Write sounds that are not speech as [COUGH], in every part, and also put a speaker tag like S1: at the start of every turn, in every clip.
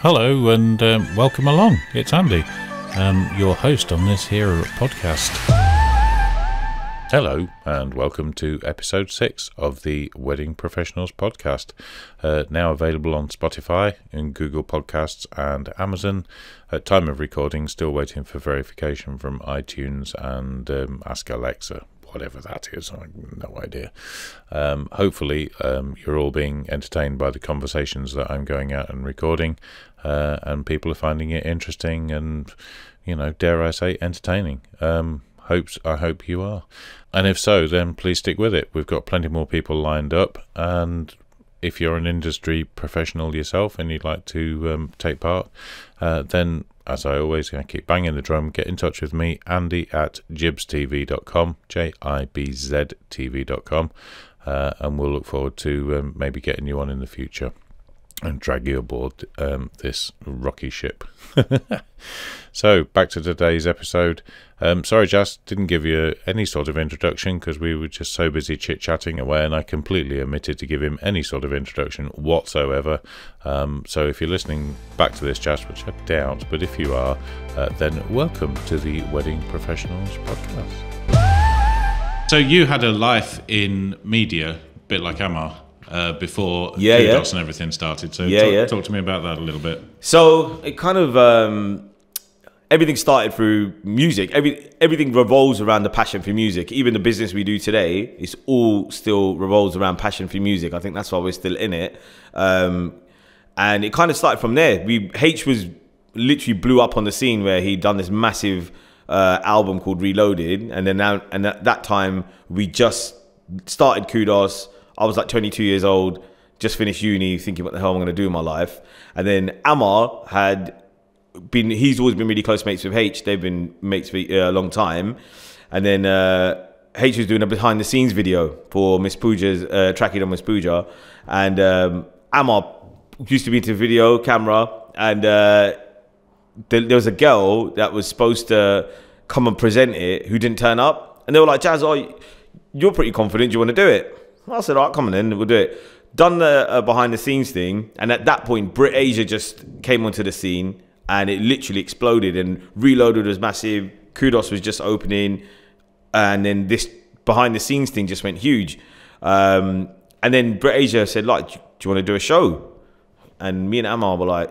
S1: Hello and um, welcome along. It's Andy, um, your host on this here podcast. Hello and welcome to episode six of the Wedding Professionals podcast. Uh, now available on Spotify and Google Podcasts and Amazon. At time of recording, still waiting for verification from iTunes and um, Ask Alexa whatever that is. I have no idea. Um, hopefully, um, you're all being entertained by the conversations that I'm going out and recording, uh, and people are finding it interesting and, you know, dare I say, entertaining. Um, hopes I hope you are, and if so, then please stick with it. We've got plenty more people lined up, and if you're an industry professional yourself and you'd like to um, take part, uh, then as I always keep banging the drum, get in touch with me, Andy at jibztv.com, J I B Z TV.com, uh, and we'll look forward to um, maybe getting you on in the future and drag you aboard um, this rocky ship. [LAUGHS] so, back to today's episode. Um, sorry, Jas, didn't give you any sort of introduction because we were just so busy chit chatting away, and I completely omitted to give him any sort of introduction whatsoever. Um, so, if you're listening back to this, Jas, which I doubt, but if you are, uh, then welcome to the Wedding Professionals podcast. So, you had a life in media, a bit like Amar uh, before
S2: yeah,
S1: Kudos
S2: yeah.
S1: and everything started. So
S2: Yeah,
S1: talk,
S2: yeah.
S1: talk to me about that a little bit.
S2: So it kind of um, everything started through music. Every everything revolves around the passion for music. Even the business we do today, it's all still revolves around passion for music. I think that's why we're still in it. Um, and it kind of started from there. We H was literally blew up on the scene where he'd done this massive uh, album called Reloaded, and then now and at that time we just started Kudos. I was like 22 years old, just finished uni, thinking what the hell I'm going to do in my life. And then Amar had been he's always been really close mates with H. They've been mates for uh, a long time. And then uh, H was doing a behind the scenes video for Miss Pooja's uh, tracking on Miss Pooja, and um, Amar used to be into video camera, and uh, there, was a girl that was supposed to come and present it who didn't turn up, and they were like, "Jas, oh, you're pretty confident. You want to do it?" I said, "All right, come on in, we'll do it." Done the uh, behind the scenes thing, and at that point, Brit Asia just came onto the scene, and it literally exploded. And Reloaded was massive. Kudos was just opening, and then this behind the scenes thing just went huge. Um, and then Brit Asia said, "Like, do you want to do a show?" And me and Amar were like,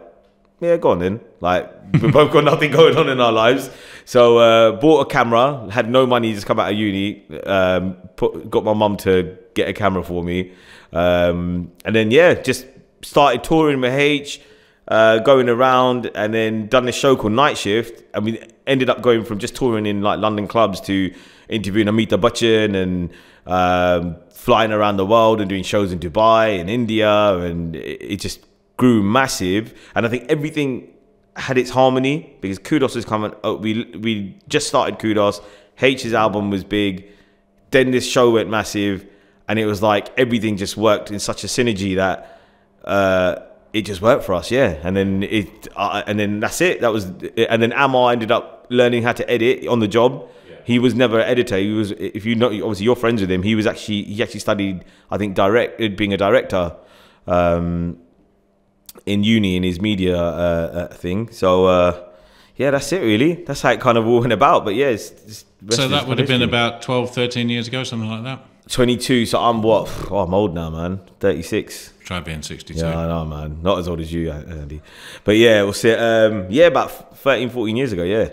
S2: yeah, go on then. Like we [LAUGHS] both got nothing going on in our lives, so uh, bought a camera. Had no money, just come out of uni. Um, put, got my mum to get a camera for me, um, and then yeah, just started touring with H, uh, going around, and then done this show called Night Shift, and we ended up going from just touring in like London clubs to interviewing Amitabh Bachchan and um, flying around the world and doing shows in Dubai and India, and it, just grew massive. And I think everything had its harmony because Kudos was coming. Oh, we we just started Kudos. H's album was big. Then this show went massive, and it was like everything just worked in such a synergy that uh, it just worked for us. Yeah, and then it uh, and then that's it. That was and then Amar ended up learning how to edit on the job. He was never an editor. He was, if you know, obviously you're friends with him. He was actually, he actually studied, I think, direct, being a director. Um, in uni in his media uh, uh, thing. So uh, yeah, that's it really. That's how it kind of all went about. But yeah, it's, it's
S1: So that would have been about 12, 13 years ago, something like that.
S2: 22. So I'm what? Oh, I'm old now, man. 36.
S1: Try being 62.
S2: Yeah, I know, man. Not as old as you, Andy. But yeah, we'll see. um, yeah, about 13, 14 years ago. Yeah.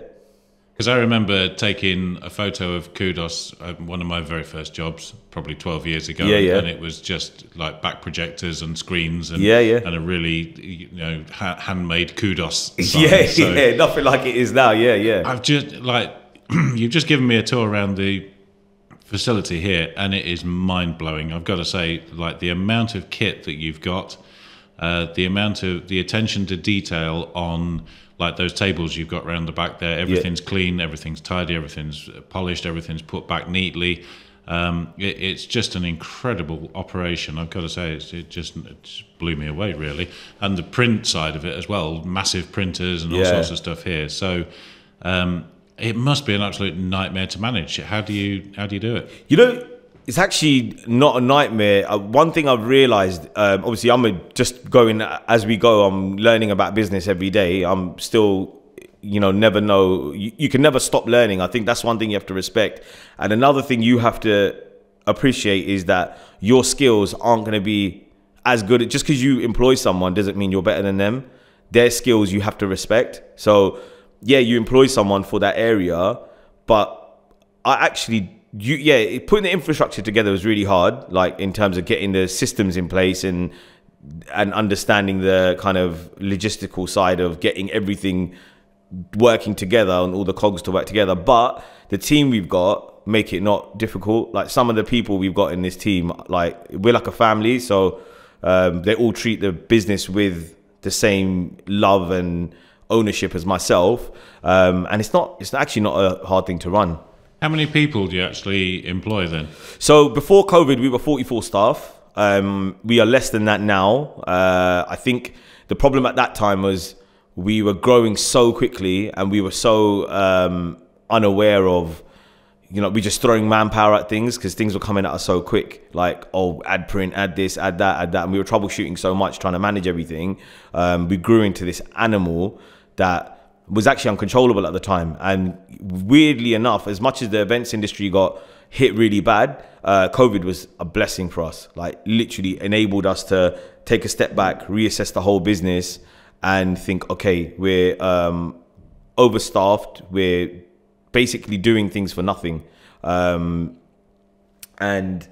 S1: Because I remember taking a photo of Kudos, uh, one of my very first jobs, probably 12 years ago.
S2: Yeah, yeah.
S1: And it was just like back projectors and screens and,
S2: Yeah, yeah.
S1: and a really, you know, ha- handmade Kudos. [LAUGHS] sign.
S2: Yeah,
S1: So
S2: yeah. Nothing like it is now. Yeah, yeah.
S1: I've just, like, [CLEARS THROAT] you've just given me a tour around the facility here and it is mind blowing. I've got to say, like, the amount of kit that you've got, uh, the amount of the attention to detail on like those tables you've got around the back there everything's clean everything's tidy everything's polished everything's put back neatly. Um, it, it's just an incredible operation. I've got to say it's, it just it just blew me away really. And the print side of it as well massive printers and all
S2: Yeah.
S1: sorts of stuff here. So um, it must be an absolute nightmare to manage how do you how do you do it
S2: You know, it's actually not a nightmare. Uh, one thing I've realized, um, obviously, I'm a, just going as we go. I'm learning about business every day. I'm still, you know, never know. You, you can never stop learning. I think that's one thing you have to respect. And another thing you have to appreciate is that your skills aren't going to be as good. Just because you employ someone doesn't mean you're better than them. Their skills you have to respect. So, yeah, you employ someone for that area, but I actually you yeah putting the infrastructure together was really hard like in terms of getting the systems in place and and understanding the kind of logistical side of getting everything working together and all the cogs to work together. But the team we've got make it not difficult. Like some of the people we've got in this team like we're like a family so um, they all treat the business with the same love and ownership as myself um, and it's not it's actually not a hard thing to run
S1: how many people do you actually employ then?
S2: So before COVID, we were 44 staff. Um, we are less than that now. Uh, I think the problem at that time was we were growing so quickly and we were so um, unaware of, you know, we're just throwing manpower at things because things were coming at us so quick. Like, oh, add print, add this, add that, add that. And we were troubleshooting so much, trying to manage everything. Um, we grew into this animal that was actually uncontrollable at the time. And weirdly enough, as much as the events industry got hit really bad, uh, COVID was a blessing for us. Like literally enabled us to take a step back, reassess the whole business, and think, okay, we're um, overstaffed. We're basically doing things for nothing, um, and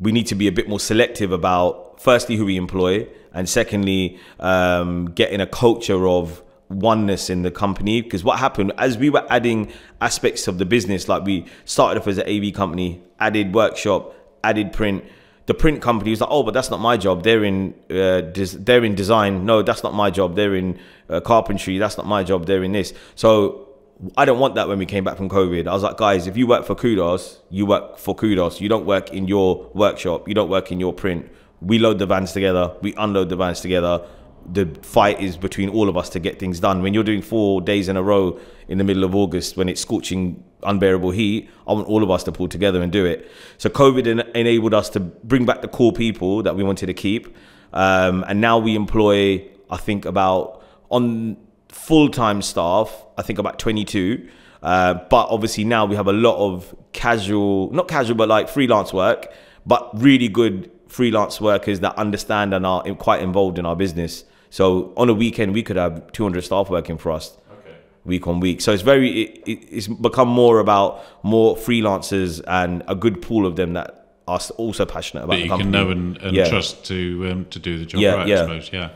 S2: we need to be a bit more selective about firstly who we employ, and secondly, um, getting a culture of oneness in the company because what happened as we were adding aspects of the business like we started off as an AV company added workshop added print the print company was like oh but that's not my job they're in uh, they're in design no that's not my job they're in uh, carpentry that's not my job they're in this so I don't want that when we came back from COVID. I was like, guys, if you work for Kudos, you work for Kudos. You don't work in your workshop. You don't work in your print. We load the vans together. We unload the vans together the fight is between all of us to get things done. When you're doing four days in a row in the middle of August, when it's scorching, unbearable heat, I want all of us to pull together and do it. So COVID en enabled us to bring back the core people that we wanted to keep, um, and now we employ, I think, about on full-time staff, I think about 22. Uh, but obviously now we have a lot of casual, not casual, but like freelance work, but really good freelance workers that understand and are quite involved in our business. So on a weekend, we could have 200 staff working for us okay. week on week. So it's very, it, it's become more about more freelancers and a good pool of them that are also passionate about.
S1: That you can know and, and yeah. trust to um, to do the job yeah, right. Yeah. I suppose. Yeah.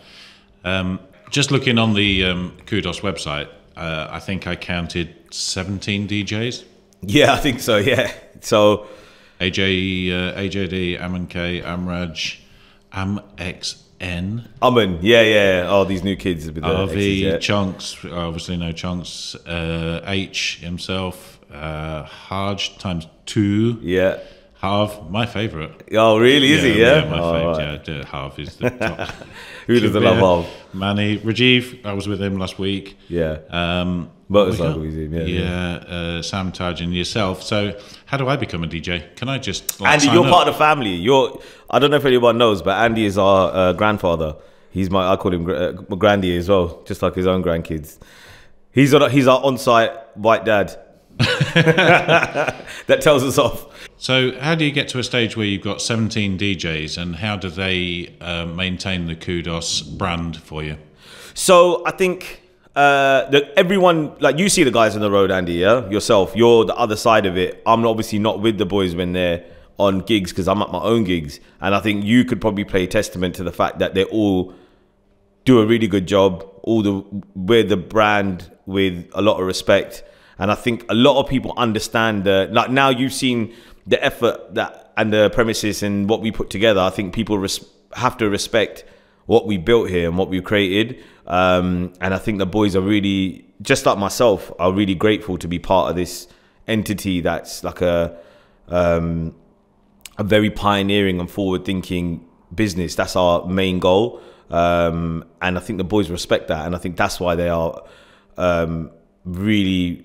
S1: Um, just looking on the um, Kudos website, uh, I think I counted 17 DJs.
S2: Yeah, I think so. Yeah. So
S1: AJ, uh, AJD, Ammon K, Amraj, AmXN.
S2: Ammon, yeah, yeah. Oh, these new kids with the
S1: RV, Chunks, obviously no Chunks. Uh, H himself, uh, Haj times two.
S2: Yeah.
S1: Harv, my favourite.
S2: Oh, really? Is
S1: yeah,
S2: he? Yeah,
S1: yeah my oh, favourite. Right. Yeah, Harv is the [LAUGHS] top.
S2: Who does the love Harv?
S1: Manny, Rajiv. I was with him last week.
S2: Yeah.
S1: Um,
S2: Motorcycle museum. Yeah.
S1: Yeah. yeah. Uh, Sam Taj and yourself. So, how do I become a DJ? Can I just?
S2: Like, Andy, you're up? part of the family. You're. I don't know if anyone knows, but Andy is our uh, grandfather. He's my. I call him uh, grandy as well, just like his own grandkids. He's on. He's our on-site white dad. [LAUGHS] [LAUGHS] that tells us off.
S1: So, how do you get to a stage where you've got 17 DJs, and how do they uh, maintain the Kudos brand for you?
S2: So, I think uh, that everyone, like you see the guys on the road, Andy, yeah, yourself, you're the other side of it. I'm obviously not with the boys when they're on gigs because I'm at my own gigs, and I think you could probably play testament to the fact that they all do a really good job. All the with the brand with a lot of respect and I think a lot of people understand that. Like now, you've seen the effort that and the premises and what we put together. I think people have to respect what we built here and what we created. Um, and I think the boys are really, just like myself, are really grateful to be part of this entity that's like a um, a very pioneering and forward thinking business. That's our main goal. Um, and I think the boys respect that. And I think that's why they are um, really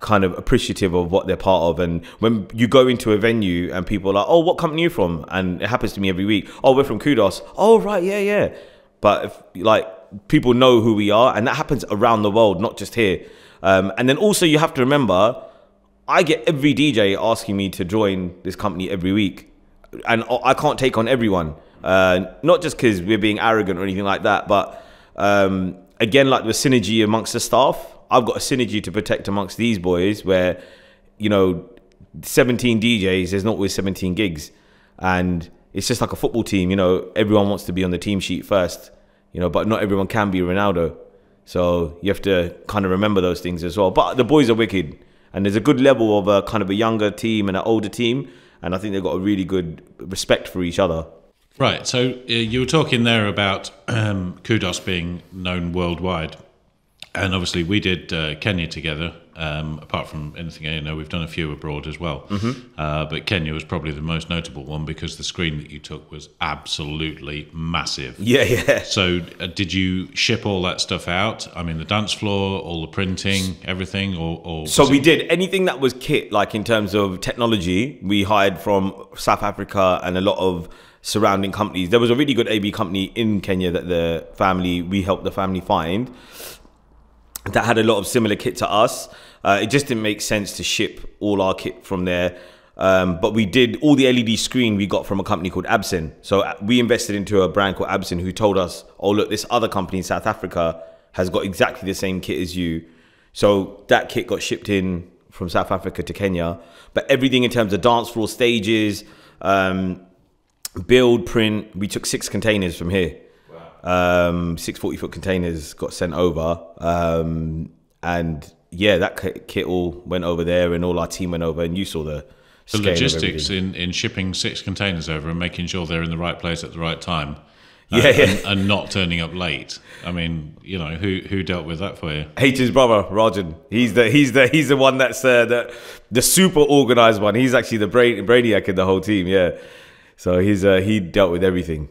S2: kind of appreciative of what they're part of. And when you go into a venue and people are like, "Oh, what company you from?" and it happens to me every week. "Oh, we're from Kudos." "Oh, right, yeah, yeah." But if, like people know who we are, and that happens around the world, not just here. Um, and then also you have to remember, I get every DJ asking me to join this company every week, and I can't take on everyone. Uh, not just because we're being arrogant or anything like that, but um, again, like the synergy amongst the staff. I've got a synergy to protect amongst these boys where, you know, 17 DJs, there's not always 17 gigs. And it's just like a football team, you know, everyone wants to be on the team sheet first, you know, but not everyone can be Ronaldo. So you have to kind of remember those things as well. But the boys are wicked. And there's a good level of a kind of a younger team and an older team. And I think they've got a really good respect for each other.
S1: Right. So uh, you were talking there about [CLEARS THROAT] um, Kudos being known worldwide and obviously we did uh, Kenya together. Um, apart from anything, you know, we've done a few abroad as well. Mm-hmm. Uh, but Kenya was probably the most notable one because the screen that you took was absolutely massive.
S2: Yeah, yeah.
S1: So, uh, did you ship all that stuff out? I mean, the dance floor, all the printing, everything, or, or
S2: so we it- did anything that was kit, like in terms of technology. We hired from South Africa and a lot of surrounding companies. There was a really good AV company in Kenya that the family we helped the family find that had a lot of similar kit to us. Uh, it just didn't make sense to ship all our kit from there. Um, but we did all the LED screen we got from a company called Absen. So uh, we invested into a brand called Absen who told us, oh, look, this other company in South Africa has got exactly the same kit as you. So that kit got shipped in from South Africa to Kenya. But everything in terms of dance floor stages, um, build, print, we took six containers from here. Um, six 40 foot containers got sent over. Um, and yeah, that kit all went over there and all our team went over and you saw the,
S1: the logistics in, in shipping six containers over and making sure they're in the right place at the right time. [LAUGHS] Uh, yeah, yeah. And, and, not turning up late. I mean, you know, who who dealt with that for you?
S2: H's brother, Rajan. He's the he's the he's the one that's uh, the the super organized one. He's actually the brain, brainiac in the whole team. Yeah, so he's uh, he dealt with everything.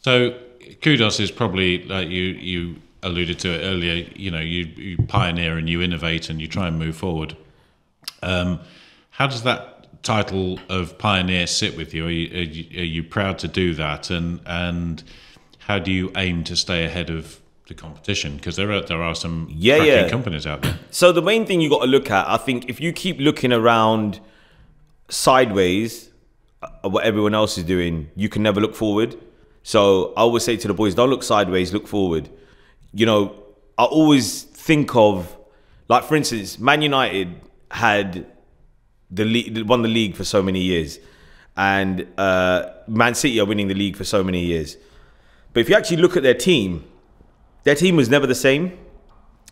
S1: So kudos is probably like you you alluded to it earlier. You know, you, you pioneer and you innovate and you try and move forward. Um, how does that title of pioneer sit with you? Are you, are you? are you proud to do that? And and how do you aim to stay ahead of the competition? Because there are there are some yeah, yeah. companies out there.
S2: So the main thing you got to look at, I think, if you keep looking around sideways at what everyone else is doing, you can never look forward. So I always say to the boys, don't look sideways, look forward. You know, I always think of, like for instance, Man United had the league, won the league for so many years, and uh, Man City are winning the league for so many years. But if you actually look at their team, their team was never the same.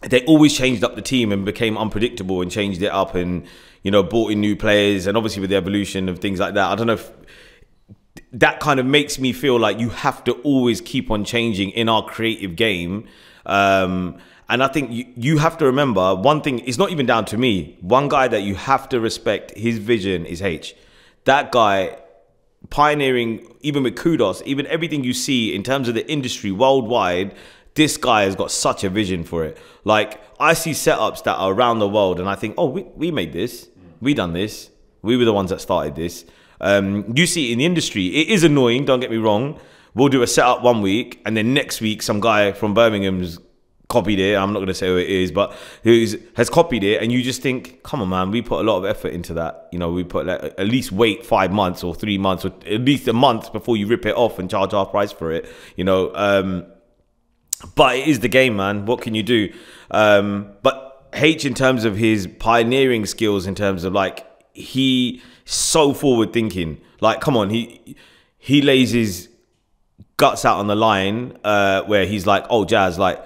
S2: They always changed up the team and became unpredictable and changed it up and you know brought in new players and obviously with the evolution of things like that. I don't know if that kind of makes me feel like you have to always keep on changing in our creative game. Um, and I think you, you have to remember one thing, it's not even down to me. One guy that you have to respect, his vision is H. That guy pioneering, even with kudos, even everything you see in terms of the industry worldwide, this guy has got such a vision for it. Like I see setups that are around the world and I think, oh, we, we made this, we done this, we were the ones that started this. Um, you see it in the industry. It is annoying. Don't get me wrong. We'll do a setup one week, and then next week some guy from Birmingham's copied it. I'm not going to say who it is, but who's has copied it, and you just think, come on, man, we put a lot of effort into that. You know, we put like, at least wait five months or three months or at least a month before you rip it off and charge our price for it. You know, um, but it is the game, man. What can you do? Um, but H, in terms of his pioneering skills, in terms of like he so forward thinking. Like, come on, he he lays his guts out on the line uh, where he's like, oh, Jas, like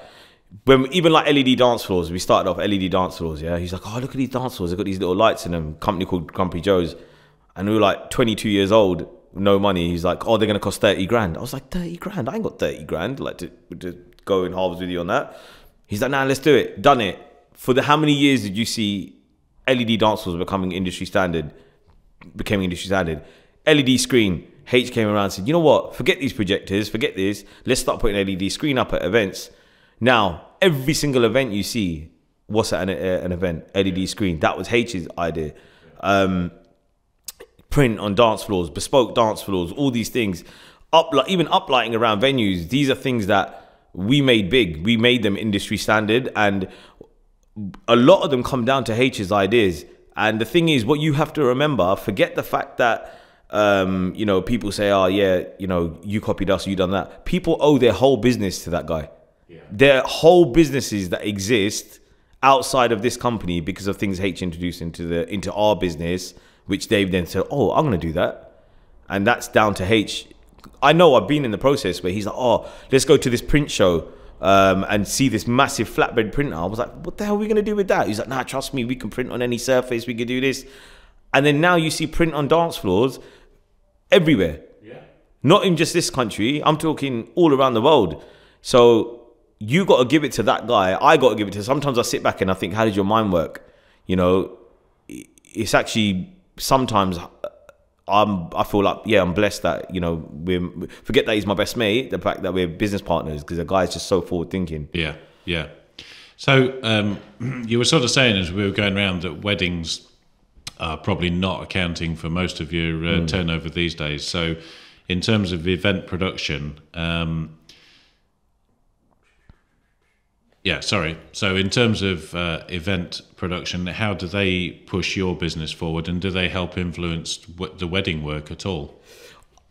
S2: when even like LED dance floors, we started off LED dance floors. Yeah, he's like, oh, look at these dance floors. They've got these little lights in them. Company called Grumpy Joe's, and we were like 22 years old, no money. He's like, oh, they're gonna cost 30 grand. I was like, 30 grand? I ain't got 30 grand. Like to, to go in halves with you on that. He's like, nah, let's do it. Done it. For the how many years did you see LED dance floors becoming industry standard? Became industry standard. LED screen. H came around and said, you know what? Forget these projectors. Forget this. Let's start putting LED screen up at events. Now, every single event you see, what's at an, uh, an event? LED screen. That was H's idea. Um, print on dance floors, bespoke dance floors, all these things. Up, even uplighting around venues. These are things that we made big. We made them industry standard, and a lot of them come down to H's ideas. And the thing is, what you have to remember, forget the fact that um, you know people say, "Oh yeah, you know you copied us, you done that." People owe their whole business to that guy. Yeah. Their whole businesses that exist outside of this company because of things H introduced into the into our business, which Dave then said, "Oh, I'm going to do that," and that's down to H. I know I've been in the process where he's like, "Oh, let's go to this print show." Um, and see this massive flatbed printer. I was like, what the hell are we going to do with that? He's like, nah, trust me, we can print on any surface. We can do this. And then now you see print on dance floors everywhere. Yeah. Not in just this country. I'm talking all around the world. So you got to give it to that guy. I got to give it to. Sometimes I sit back and I think, how did your mind work? You know, it's actually sometimes I'm. I feel like yeah, I'm blessed that you know we forget that he's my best mate. The fact that we're business partners because the guy's just so forward thinking.
S1: Yeah, yeah. So um, [CLEARS THROAT] you were sort of saying as we were going around that weddings are probably not accounting for most of your uh, mm. turnover these days. So in terms of event production. Um, yeah, sorry. So, in terms of uh, event production, how do they push your business forward, and do they help influence the wedding work at all?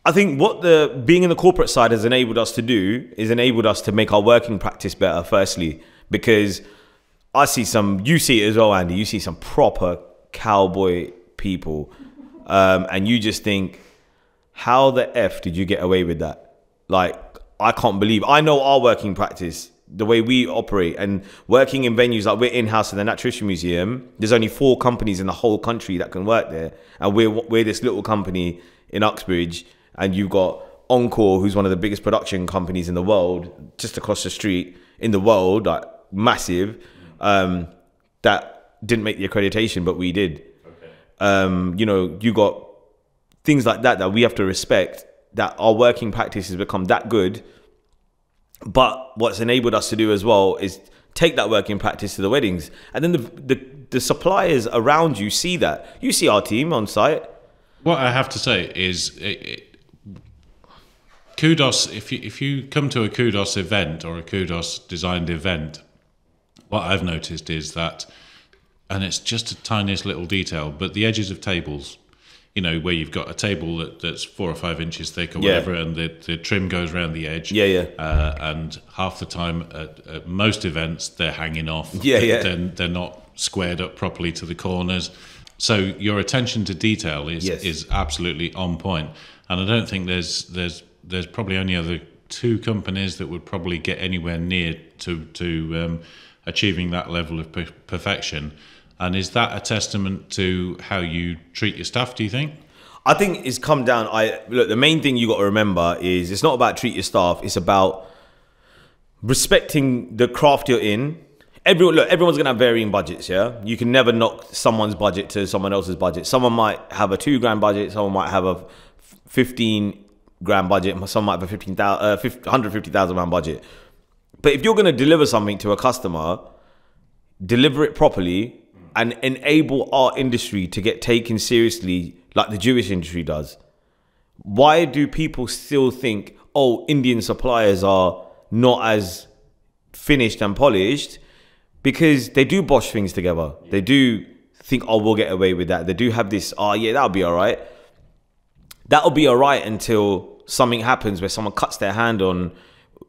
S2: I think what the being in the corporate side has enabled us to do is enabled us to make our working practice better. Firstly, because I see some, you see it as well, Andy. You see some proper cowboy people, um, and you just think, how the f did you get away with that? Like, I can't believe. I know our working practice the way we operate and working in venues like we're in house in the Natural History Museum. There's only four companies in the whole country that can work there, and we're we're this little company in Uxbridge, and you've got Encore, who's one of the biggest production companies in the world, just across the street in the world, like massive. Um, that didn't make the accreditation, but we did. Okay. Um, you know, you got things like that that we have to respect. That our working practice has become that good but what's enabled us to do as well is take that working practice to the weddings. And then the, the, the suppliers around you see that. You see our team on site.
S1: What I have to say is it, it, kudos, if you, if you come to a kudos event or a kudos designed event, what I've noticed is that, and it's just a tiniest little detail, but the edges of tables you know, where you've got a table that, that's four or five inches thick or yeah. whatever, and the, the trim goes around the edge.
S2: Yeah, yeah.
S1: Uh, and half the time at, at, most events, they're hanging off. [LAUGHS]
S2: Yeah, yeah.
S1: They're, they're not squared up properly to the corners. So your attention to detail is yes. is absolutely on point. And I don't think there's there's there's probably only other two companies that would probably get anywhere near to to um, achieving that level of per- perfection. And is that a testament to how you treat your staff? Do you think?
S2: I think it's come down. I look. The main thing you got to remember is it's not about treat your staff. It's about respecting the craft you're in. Everyone, look, everyone's gonna have varying budgets. Yeah, you can never knock someone's budget to someone else's budget. Someone might have a two grand budget. Someone might have a fifteen grand budget. Someone might have a fifteen thousand, uh, 150,000 pound budget. But if you're gonna deliver something to a customer, deliver it properly and enable our industry to get taken seriously like the Jewish industry does. Why do people still think, oh, Indian suppliers are not as finished and polished? Because they do bosh things together. They do think, oh, we'll get away with that. They do have this, oh, yeah, that'll be all right. That'll be all right until something happens where someone cuts their hand on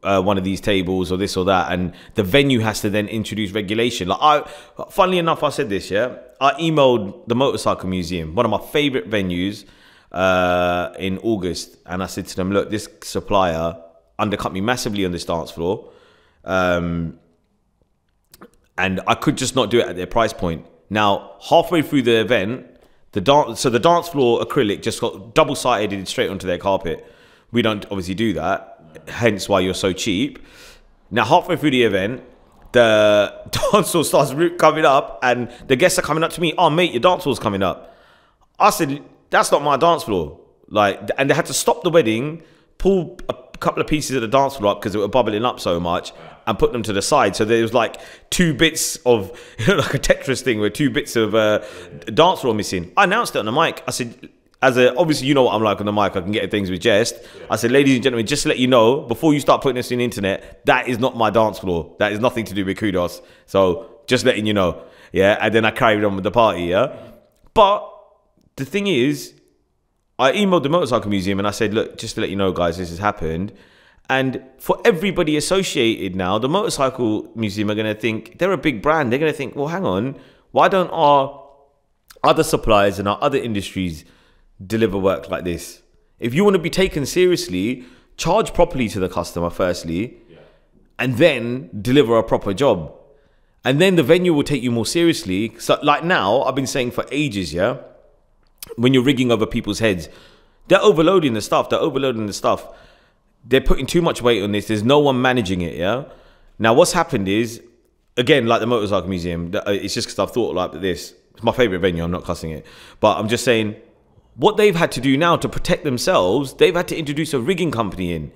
S2: uh, one of these tables or this or that, and the venue has to then introduce regulation. Like I, funnily enough, I said this. Yeah, I emailed the Motorcycle Museum, one of my favorite venues, uh, in August, and I said to them, "Look, this supplier undercut me massively on this dance floor, um, and I could just not do it at their price point." Now, halfway through the event, the dance, so the dance floor acrylic just got double sided straight onto their carpet. We don't obviously do that hence why you're so cheap. Now, halfway through the event, the [LAUGHS] dance hall starts coming up, and the guests are coming up to me. Oh, mate, your dance hall's coming up. I said, that's not my dance floor. Like, and they had to stop the wedding, pull a couple of pieces of the dance floor up because it was bubbling up so much, and put them to the side. So there was like two bits of [LAUGHS] like a Tetris thing with two bits of uh, dance floor missing. I announced it on the mic. I said, as a obviously you know what I'm like on the mic. I can get things with jest. I said, ladies and gentlemen, just to let you know before you start putting this in the internet, that is not my dance floor. That is nothing to do with kudos. So just letting you know, yeah. And then I carried on with the party, yeah. But the thing is, I emailed the motorcycle museum and I said, look, just to let you know, guys, this has happened. And for everybody associated now, the motorcycle museum are going to think they're a big brand. They're going to think, well, hang on, why don't our other suppliers and our other industries deliver work like this? If you want to be taken seriously, charge properly to the customer, firstly, and then deliver a proper job. And then the venue will take you more seriously. So, like now, I've been saying for ages, yeah, when you're rigging over people's heads, they're overloading the stuff. They're overloading the stuff they're putting too much weight on this. There's no one managing it. Yeah. Now, what's happened is, again, like the motorcycle museum. uh, It's just because I've thought like this. It's my favorite venue. I'm not cussing it, but I'm just saying what they've had to do now to protect themselves. They've had to introduce a rigging company in.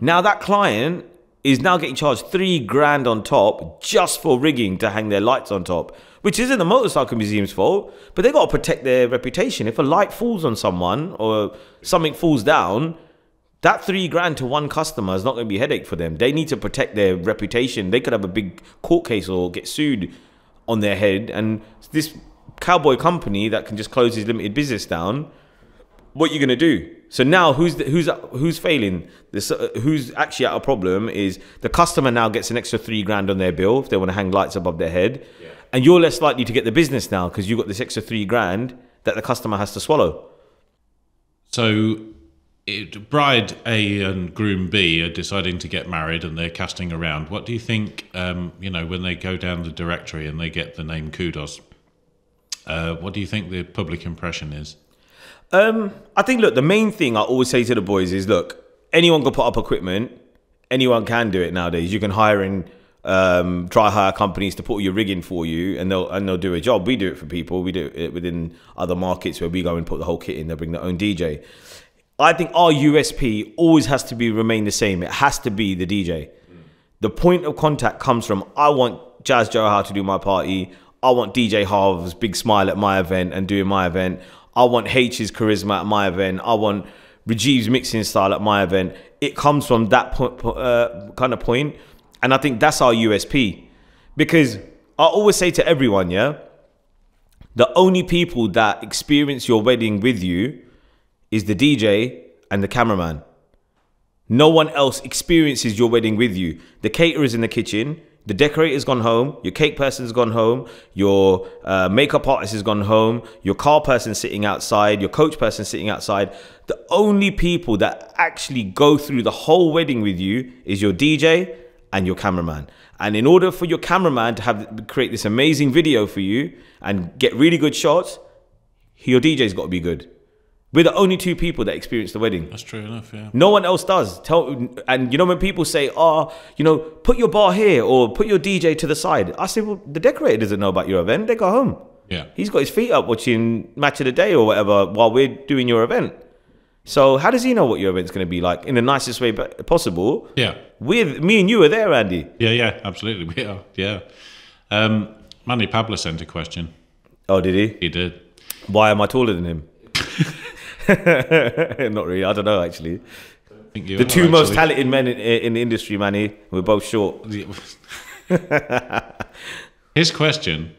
S2: Now that client is now getting charged three grand on top just for rigging to hang their lights on top, which isn't the motorcycle museum's fault, but they've got to protect their reputation. If a light falls on someone or something falls down, that three grand to one customer is not going to be a headache for them. They need to protect their reputation. They could have a big court case or get sued on their head. And this cowboy company that can just close his limited business down, what are you going to do? So now who's the, who's who's failing? This uh, who's actually at a problem is the customer now gets an extra three grand on their bill if they want to hang lights above their head, yeah. and you're less likely to get the business now because you've got this extra three grand that the customer has to swallow.
S1: So it, bride A and groom B are deciding to get married and they're casting around. What do you think? Um, you know, when they go down the directory and they get the name Kudos, uh, what do you think the public impression is?
S2: Um, I think look, the main thing I always say to the boys is look, anyone can put up equipment, anyone can do it nowadays. You can hire in um, dry hire companies to put your rigging for you, and they'll and they'll do a job. We do it for people. We do it within other markets where we go and put the whole kit in. They bring their own DJ. I think our USP always has to be remain the same. It has to be the DJ. The point of contact comes from I want Jas Johal to do my party. I want DJ Harv's big smile at my event and doing my event. I want H's charisma at my event. I want Rajiv's mixing style at my event. It comes from that point, uh, kind of point, and I think that's our USP. Because I always say to everyone, yeah, the only people that experience your wedding with you is the DJ and the cameraman. No one else experiences your wedding with you. The caterer's in the kitchen, the decorator's gone home, your cake person's gone home, your uh, makeup artist has gone home, your car person sitting outside, your coach person sitting outside. The only people that actually go through the whole wedding with you is your DJ and your cameraman. And in order for your cameraman to have create this amazing video for you and get really good shots, your DJ's got to be good. We're the only two people that experience the wedding.
S1: That's true enough, yeah.
S2: No one else does. Tell and you know when people say, "Oh, you know, put your bar here or put your DJ to the side." I say, "Well, the decorator doesn't know about your event. They go home.
S1: Yeah.
S2: He's got his feet up watching Match of the Day or whatever while we're doing your event. So how does he know what your event's going to be like in the nicest way possible?
S1: Yeah.
S2: With me and you are there, Andy.
S1: Yeah, yeah, absolutely, we are. Yeah. Um, Manny Pablo sent a question.
S2: Oh, did he?
S1: He did.
S2: Why am I taller than him? [LAUGHS] [LAUGHS] Not really. I don't know actually. the
S1: are,
S2: two most talented men in, in, the industry, Manny, we're both short.
S1: His [LAUGHS] question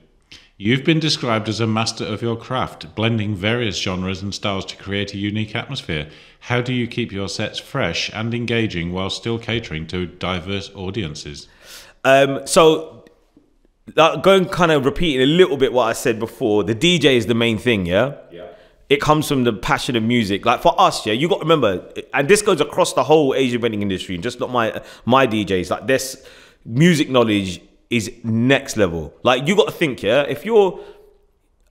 S1: You've been described as a master of your craft, blending various genres and styles to create a unique atmosphere. How do you keep your sets fresh and engaging while still catering to diverse audiences?
S2: Um, so, uh, going kind of repeating a little bit what I said before, the DJ is the main thing, yeah?
S1: Yeah
S2: it comes from the passion of music. Like for us, yeah, you got to remember, and this goes across the whole Asian wedding industry, and just not my my DJs. Like this music knowledge is next level. Like you got to think, yeah, if you're,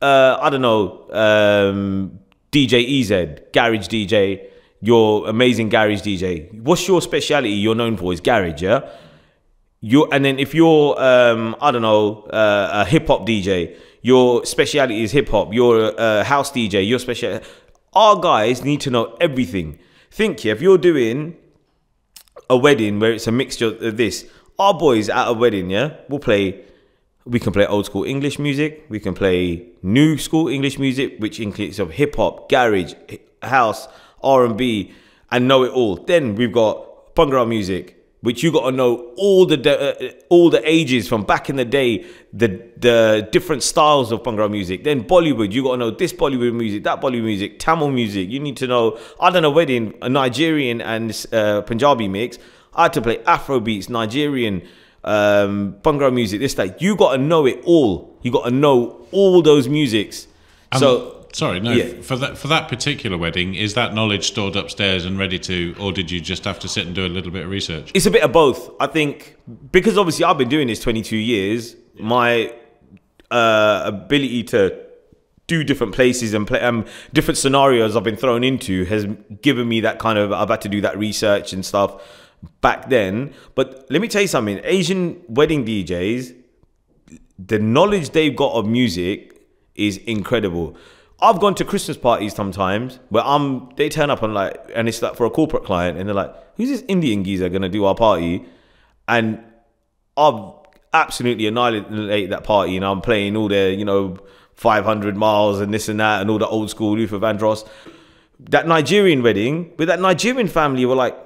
S2: uh, I don't know, um, DJ EZ, garage DJ, your amazing garage DJ. What's your speciality? You're known for is garage, yeah. You and then if you're, um, I don't know, uh, a hip hop DJ your speciality is hip hop, you're a house DJ, your special. Our guys need to know everything. Think, yeah, if you're doing a wedding where it's a mixture of this, our boys at a wedding, yeah, we'll play. We can play old school English music. We can play new school English music, which includes of hip hop, garage, house, R and B, and know it all. Then we've got Bhangra music, which you got to know all the uh, all the ages from back in the day, the the different styles of Bhangra music. Then Bollywood, you got to know this Bollywood music, that Bollywood music, Tamil music. You need to know. I done a wedding, a Nigerian and uh, Punjabi mix. I had to play Afro beats, Nigerian, um, Bhangra music. This that you got to know it all. You got to know all those musics. so
S1: Sorry, no.
S2: Yeah.
S1: For that for that particular wedding, is that knowledge stored upstairs and ready to, or did you just have to sit and do a little bit of research?
S2: It's a bit of both. I think because obviously I've been doing this 22 years, my uh, ability to do different places and play um, different scenarios I've been thrown into has given me that kind of I've had to do that research and stuff back then. But let me tell you something: Asian wedding DJs, the knowledge they've got of music is incredible. I've gone to Christmas parties sometimes where I'm they turn up and like and it's like for a corporate client and they're like, who's this Indian geezer gonna do our party? And I've absolutely annihilated that party and I'm playing all the, you know, 500 miles and this and that and all the old school Luther Vandross. That Nigerian wedding with that Nigerian family were like,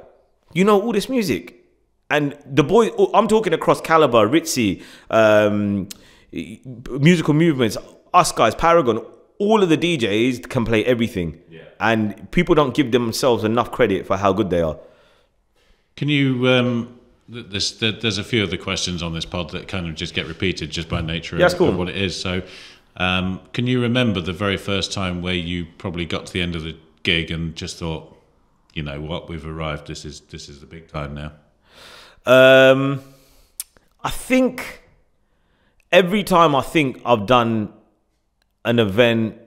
S2: you know all this music. And the boy, I'm talking across Caliber, Ritzy, um, musical movements, us guys, Paragon, all of the DJs can play everything.
S1: Yeah.
S2: And people don't give themselves enough credit for how good they are.
S1: Can you? Um, there's there's a few of the questions on this pod that kind of just get repeated just by nature
S2: Yeah,
S1: of,
S2: cool.
S1: of what it is. So, um, can you remember the very first time where you probably got to the end of the gig and just thought, you know what, we've arrived. This is this is the big time now.
S2: Um, I think every time I think I've done an event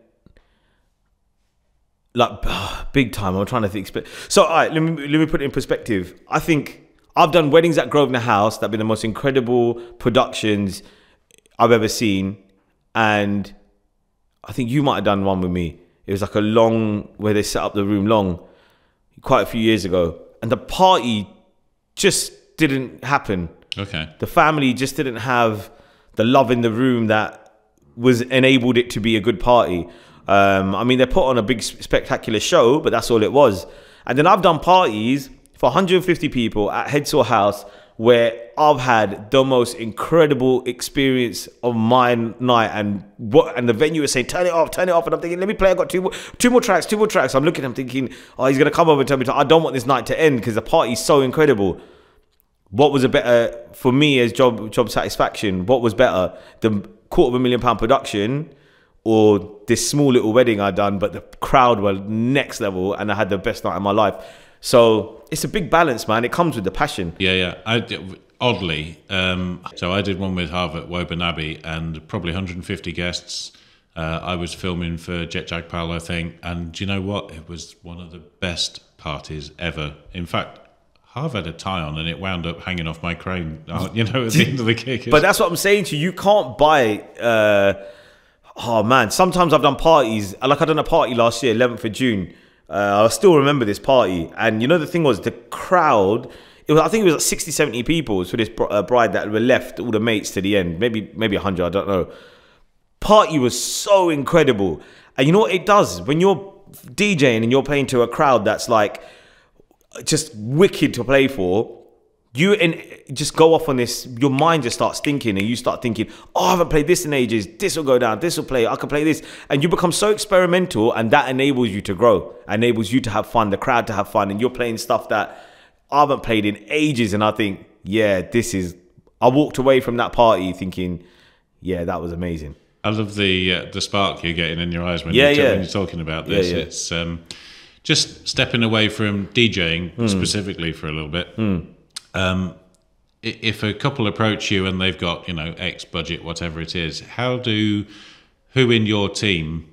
S2: like [SIGHS] big time, I'm trying to think. So, all right, let me let me put it in perspective. I think I've done weddings at Grosvenor House that have been the most incredible productions I've ever seen, and I think you might have done one with me. It was like a long where they set up the room long, quite a few years ago, and the party just didn't happen.
S1: Okay.
S2: The family just didn't have the love in the room that was enabled it to be a good party. Um, I mean, they put on a big spectacular show, but that's all it was. And then I've done parties for 150 people at Hedsor House where I've had the most incredible experience of my night and what and the venue was saying turn it off turn it off and I'm thinking let me play I got two more two more tracks two more tracks I'm looking I'm thinking oh he's gonna come over and tell me to, I don't want this night to end because the party's so incredible what was a better for me as job job satisfaction? What was better, the quarter of a million pound production, or this small little wedding I done, but the crowd were next level, and I had the best night of my life. So it's a big balance, man. It comes with the passion.
S1: Yeah, yeah. I oddly, um, so I did one with Harv at Woburn Abbey, and probably 150 guests. Uh, I was filming for Jet Jagpal, I think, and do you know what? It was one of the best parties ever. In fact, Harv had a tie on, and it wound up hanging off my crane. [LAUGHS] uh, You know, at the end of the gig.
S2: But that's what I'm saying to you. You can't buy. Uh, oh man, sometimes I've done parties. Like I done a party last year, 11th of June. Uh, I still remember this party, and you know the thing was the crowd. It was, I think it was like 60, 70 people for this uh, bride that were left, all the mates to the end. Maybe maybe 100, I don't know. Party was so incredible, and you know what it does when you're DJing and you're playing to a crowd that's like just wicked to play for. You and just go off on this. Your mind just starts thinking, and you start thinking, "Oh, I haven't played this in ages. This will go down. This will play. I can play this." And you become so experimental, and that enables you to grow, enables you to have fun, the crowd to have fun, and you're playing stuff that I haven't played in ages. And I think, yeah, this is. I walked away from that party thinking, yeah, that was amazing.
S1: I love the uh, the spark you're getting in your eyes when,
S2: Yeah,
S1: you're,
S2: yeah.
S1: when you're talking about this.
S2: yeah.
S1: It's um, just stepping away from DJing
S2: Hmm.
S1: specifically for a little bit. Um, if a couple approach you and they've got you know X budget, whatever it is, how do who in your team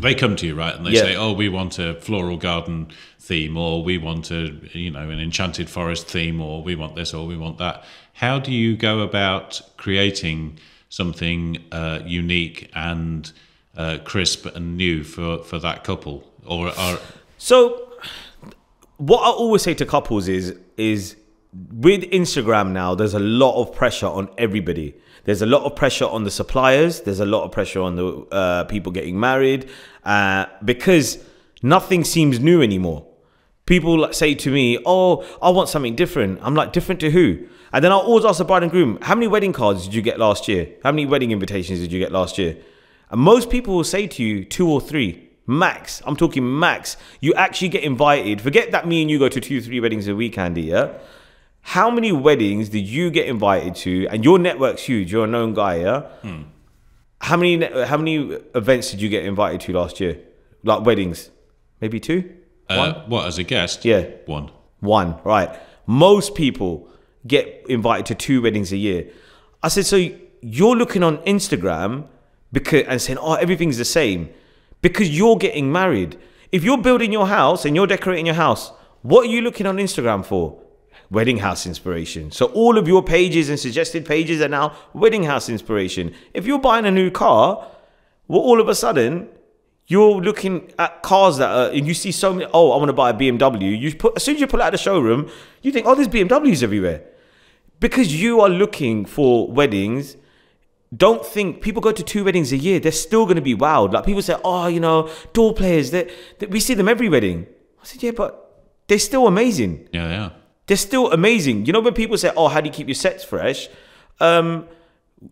S1: they come to you right and they
S2: Yeah.
S1: say, "Oh, we want a floral garden theme, or we want a you know an enchanted forest theme, or we want this, or we want that." How do you go about creating something uh, unique and uh, crisp and new for for that couple? Or are
S2: So, what I always say to couples is is with Instagram now, there's a lot of pressure on everybody. There's a lot of pressure on the suppliers. There's a lot of pressure on the uh, people getting married uh, because nothing seems new anymore. People say to me, "Oh, I want something different." I'm like, "Different to who?" And then I'll always ask the bride and groom, "How many wedding cards did you get last year? How many wedding invitations did you get last year?" And most people will say to you, two or three max. I'm talking max. You actually get invited. Forget that me and you go to two, three weddings a week, Andy. Yeah. How many weddings did you get invited to? And your network's huge. You're a known guy. Yeah. How many how many events did you get invited to last year? Like weddings, maybe two.
S3: Uh, what as a guest?
S2: Yeah.
S3: one.
S2: One, right. Most people get invited to two weddings a year. I said, so you're looking on Instagram because and saying, oh, everything's the same because you're getting married. If you're building your house and you're decorating your house, what are you looking on Instagram for? Wedding house inspiration. So all of your pages and suggested pages are now wedding house inspiration. If you're buying a new car, well, all of a sudden you're looking at cars that are, and you see so many. Oh, I want to buy a BMW. You put as soon as you pull out of the showroom, you think, oh, there's BMWs everywhere, because you are looking for weddings. Don't think people go to two weddings a year. They're still going to be wowed. Like people say, oh, you know, dhol players. That we see them every wedding. I said, yeah, but they're still amazing
S3: Yeah, yeah.
S2: they're still amazing. You know when people say, "Oh, how do you keep your sets fresh?" Um,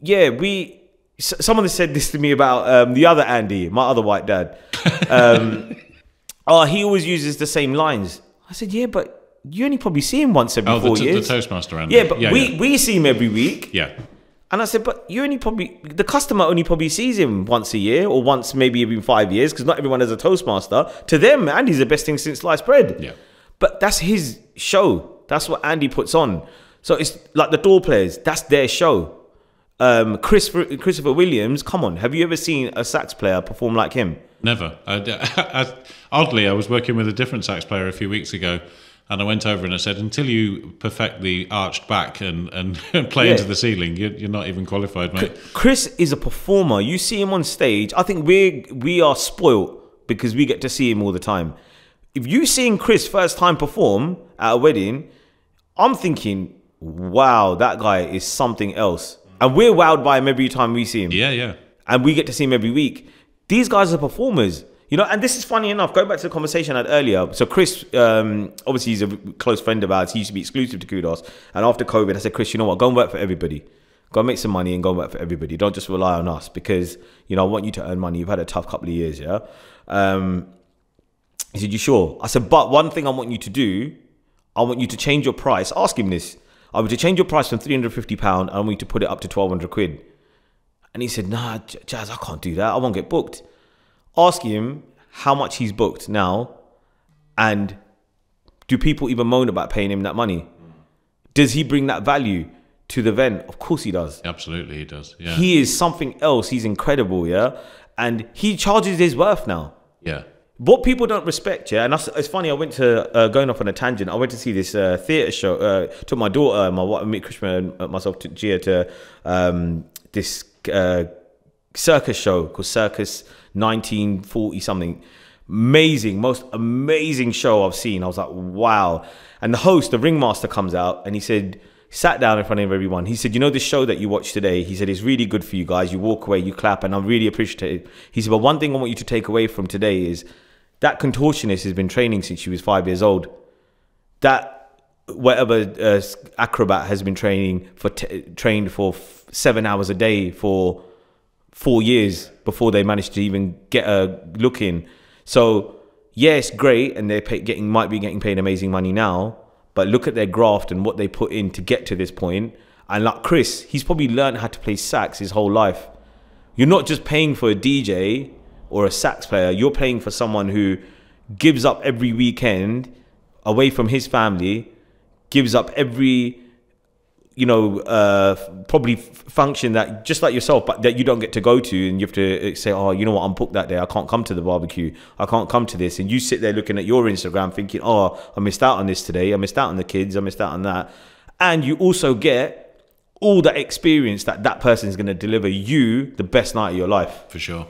S2: yeah, we. s- Someone said this to me about um, the other Andy, my other white dad. Um, [LAUGHS] oh, he always uses the same lines. I said, "Yeah, but you only probably see him once every
S3: Oh, the,
S2: four
S3: t- the. Toastmaster Andy.
S2: yeah, but
S3: yeah,
S2: we
S3: yeah.
S2: we see him every week.
S3: yeah.
S2: And I said, but you only probably the customer only probably sees him once a year or once maybe even five years because not everyone has a toastmaster. To them, Andy's the best thing since sliced bread.
S3: Yeah.
S2: But that's his show. That's what Andy puts on. So it's like the dhol players. That's their show. Um, Chris Christopher Williams. Come on, have you ever seen a sax player perform like him?
S3: Never. I, [LAUGHS] I- oddly, I was working with a different sax player a few weeks ago, and I went over and I said, until you perfect the arched back and, and [LAUGHS] play
S2: Yeah.
S3: into the ceiling, you're, you're not even qualified, mate.
S2: Chris is a performer. You see him on stage. I think we we are spoilt because we get to see him all the time. If you seeing Chris first time perform at a wedding, I'm thinking, wow, that guy is something else. And we're wowed by him every time we see him.
S3: Yeah, yeah.
S2: And we get to see him every week. These guys are performers. You know, and this is funny enough. Going back to the conversation I had earlier. So Chris, um, obviously, he's a close friend of ours. He used to be exclusive to Kudos. And after COVID, I said, Chris, you know what? Go and work for everybody. Go and make some money and go and work for everybody. Don't just rely on us because you know I want you to earn money. You've had a tough couple of years, yeah. Um, he said, You sure? I said, But one thing I want you to do, I want you to change your price. Ask him this. I want you to change your price from £350 and I want you to put it up to 1200 quid. And he said, Nah, Jas, I can't do that. I won't get booked. Ask him how much he's booked now and do people even moan about paying him that money? Does he bring that value to the event? Of course he does.
S3: Absolutely, he does. Yeah.
S2: He is something else. He's incredible, yeah? And he charges his worth now
S3: yeah.
S2: what people don't respect, yeah, and it's funny. I went to uh, going off on a tangent. I went to see this uh, theatre show. Uh, took my daughter, my wife, me, Krishma, and uh, myself to Gia to um, this uh, circus show called Circus 1940 something. Amazing, most amazing show I've seen. I was like, wow. And the host, the ringmaster, comes out and he said, sat down in front of everyone. He said, You know, this show that you watched today, he said, it's really good for you guys. You walk away, you clap, and I'm really appreciative. He said, But one thing I want you to take away from today is that contortionist has been training since she was five years old. That whatever uh, acrobat has been training for trained for seven hours a day for four years before they managed to even get a look in. So yeah, great, and they're pay- getting might be getting paid amazing money now. But look at their graft and what they put in to get to this point. And like Chris, he's probably learned how to play sax his whole life. You're not just paying for a DJ or a sax player. You're paying for someone who gives up every weekend away from his family, gives up every you know, uh, probably function that just like yourself, but that you don't get to go to, and you have to uh, say, "Oh, you know what? I'm booked that day. I can't come to the barbecue. I can't come to this." And you sit there looking at your Instagram, thinking, "Oh, I missed out on this today. I missed out on the kids. I missed out on that." And you also get all that experience that that person is going to deliver you the best night of your life.
S3: for sure.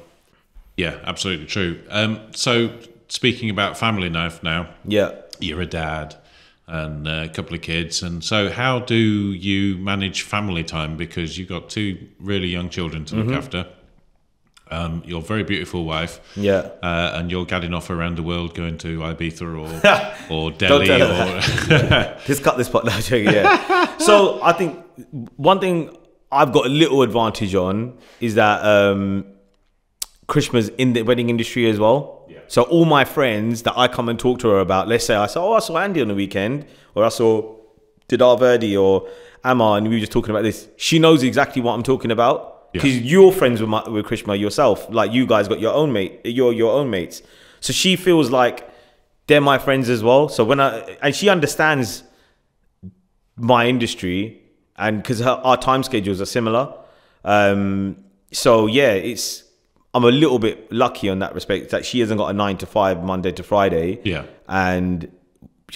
S3: Yeah, absolutely true. Um, so speaking about family life now,
S2: Yeah,
S3: you're a dad. And uh, a couple of kids. And so, how do you manage family time? Because you've got two really young children to look
S2: Mm-hmm.
S3: after. Um, your very beautiful wife,
S2: Yeah.
S3: uh, and you're gadding off around the world, going to Ibiza or [LAUGHS] or Delhi, or
S2: Just [LAUGHS] cut this part. No, yeah. [LAUGHS] so I think one thing I've got a little advantage on is that um, Krishma's in the wedding industry as well. So all my friends that I come and talk to her about, let's say I saw, oh, I saw Andy on the weekend, or I saw Didar Verdi or Amma, and we were just talking about this. She knows exactly what I'm talking about because you're friends with my, with Krishma yourself. Like you guys got your own mate, your your own mates. So she feels like they're my friends as well. So when I and she understands my industry and because our time schedules are similar. Um, so yeah, it's I'm a little bit lucky on that respect that she hasn't got a nine to five Monday to Friday.
S3: Yeah.
S2: and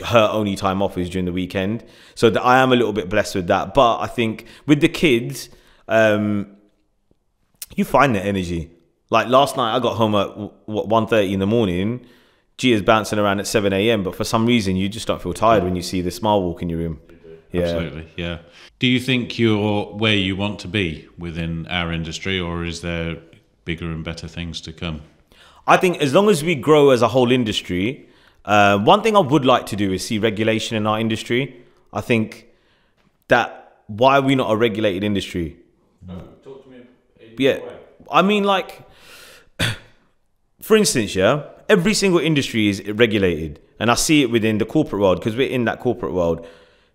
S2: her only time off is during the weekend. So that I am a little bit blessed with that. But I think with the kids, um, you find the energy. Like last night, I got home at what 1.30 in the morning. Gia's bouncing around at seven a.m. But for some reason, you just don't feel tired when you see the smile walk in your room. Yeah.
S3: Absolutely, yeah. Do you think you're where you want to be within our industry, or is there bigger and better things to come?
S2: I think as long as we grow as a whole industry, uh, one thing I would like to do is see regulation in our industry. I think that why are we not a regulated industry?
S3: Talk to me.
S2: Yeah, I mean, like, [CLEARS THROAT] for instance, yeah, every single industry is regulated, and I see it within the corporate world because we're in that corporate world.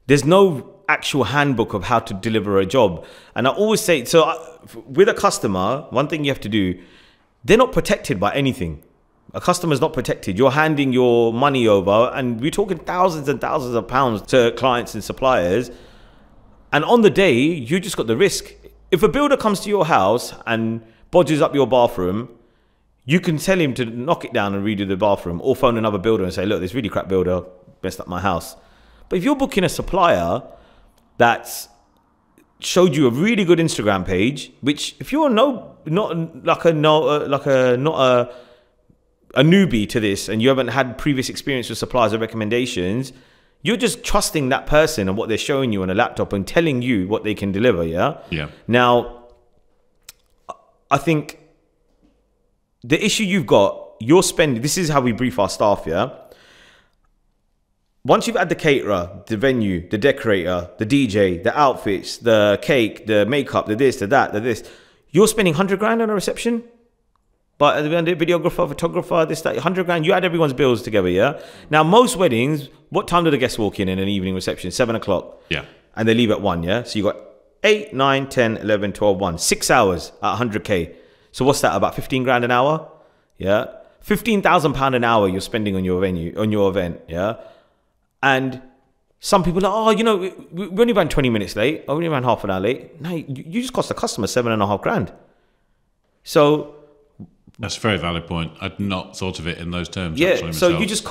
S2: There's no actual handbook of how to deliver a job, and I always say so. I, with a customer, one thing you have to do, they're not protected by anything. A customer's not protected. You're handing your money over, and we're talking thousands and thousands of pounds to clients and suppliers. And on the day, you just got the risk. If a builder comes to your house and bodges up your bathroom, you can tell him to knock it down and redo the bathroom, or phone another builder and say, "Look, this really crap builder messed up my house." But if you're booking a supplier that's showed you a really good Instagram page, which if you're no not like a no uh, like a not a a newbie to this and you haven't had previous experience with suppliers or recommendations, you're just trusting that person and what they're showing you on a laptop and telling you what they can deliver. Yeah.
S3: Yeah.
S2: Now, I think the issue you've got, you're spending. This is how we brief our staff. Yeah. Once you've had the caterer, the venue, the decorator, the DJ, the outfits, the cake, the makeup, the this, the that, the this, you're spending hundred grand on a reception. But the videographer, photographer, this, that, 100 grand, you add everyone's bills together, yeah? Now, most weddings, what time do the guests walk in in an evening reception? Seven o'clock.
S3: Yeah.
S2: And they leave at one, yeah? So you got 8, 9, 10, 11, 12, 1. Six hours at 100K. So what's that, about 15 grand an hour? Yeah? 15,000 pound an hour you're spending on your venue, on your event, yeah? And some people are, like, oh, you know, we, we only ran 20 minutes late. I only ran half an hour late. No, you, you just cost the customer seven and a half grand. So
S3: That's a very valid point. I'd not thought of it in those terms.
S2: Yeah,
S3: actually,
S2: so you just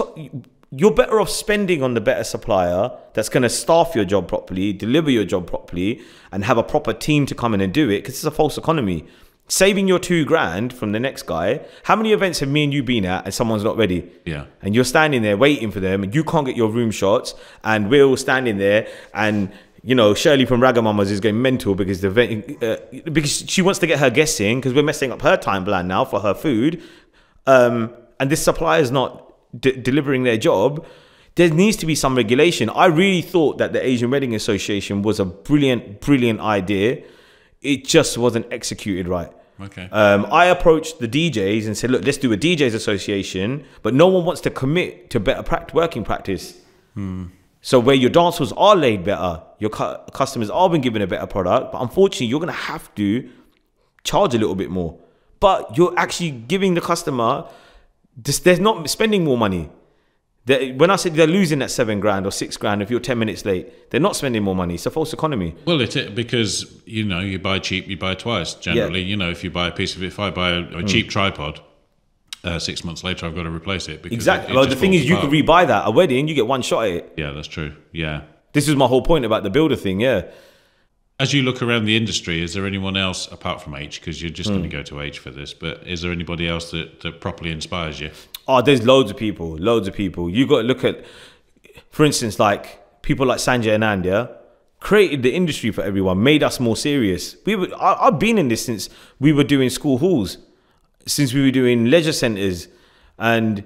S2: you're better off spending on the better supplier that's going to staff your job properly, deliver your job properly, and have a proper team to come in and do it because it's a false economy. Saving your two grand from the next guy. How many events have me and you been at and someone's not ready?
S3: Yeah.
S2: And you're standing there waiting for them and you can't get your room shots and we're all standing there and you know Shirley from Ragamamas is going mental because the event, uh, because she wants to get her guests in because we're messing up her time plan now for her food um, and this supplier is not d- delivering their job, there needs to be some regulation. I really thought that the Asian Wedding Association was a brilliant, brilliant idea. It just wasn't executed right.
S3: Okay.
S2: Um, I approached the DJs and said, "Look, let's do a DJs association," but no one wants to commit to better pract- working practice. So where your dancers are laid better, your cu- customers are been given a better product, but unfortunately, you're going to have to charge a little bit more. But you're actually giving the customer, this, they're not spending more money. They when I said they're losing that seven grand or six grand if you're 10 minutes late, they're not spending more money. It's a false economy.
S3: Well, it because you know you buy cheap, you buy twice. Generally, you know, if you buy a piece of it, if I buy a, a cheap tripod, uh, six months later I've got to replace it. Because
S2: Exactly.
S3: it- it
S2: well, the thing is, you
S3: apart.
S2: could rebuy that. A wedding, you get one shot at it.
S3: Yeah, that's true. Yeah.
S2: This is my whole point about the builder thing. Yeah.
S3: As you look around the industry, is there anyone else apart from H? Because you're just
S2: Hmm.
S3: going to go to H for this, but is there anybody else that, that properly inspires you?
S2: Oh, there's loads of people, loads of people. You got to look at. for instance, like people like Sanjay Anand, yeah, created the industry for everyone, made us more serious. We were, I, I've been in this since we were doing school halls, since we were doing leisure centers, and